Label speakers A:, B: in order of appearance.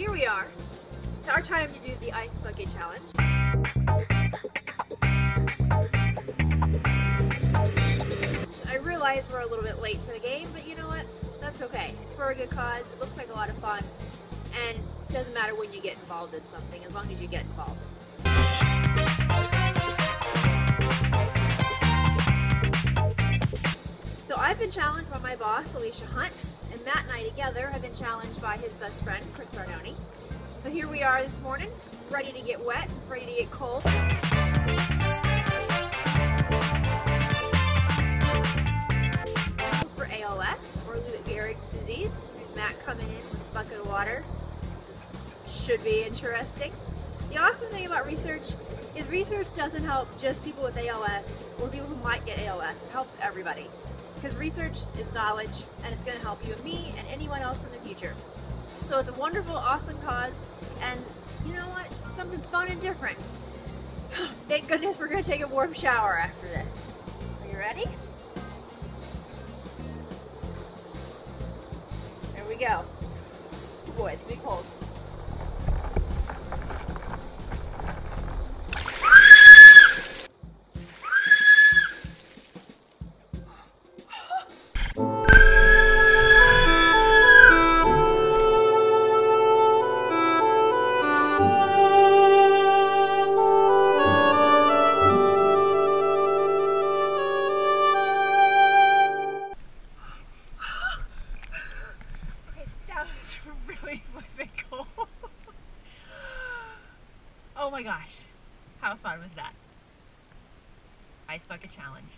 A: here we are. It's our time to do the ice bucket challenge. I realize we're a little bit late to the game, but you know what? That's okay. It's for a good cause. It looks like a lot of fun. And it doesn't matter when you get involved in something, as long as you get involved. So I've been challenged by my boss, Alicia Hunt, and Matt and I together have been challenged by his best friend, Chris Arnone. So here we are this morning, ready to get wet, ready to get cold. For ALS, or Lou Gehrig's disease, Matt coming in with a bucket of water. Should be interesting. The awesome thing about research is research doesn't help just people with ALS or people who might get ALS. It helps everybody. Because research is knowledge and it's going to help you and me and anyone else in the future. So it's a wonderful, awesome cause and you know what? Something fun and different. Thank goodness we're going to take a warm shower after this. Are you ready? There we go. Boy, it's gonna be cold. Oh my gosh, how fun was that? Ice bucket challenge.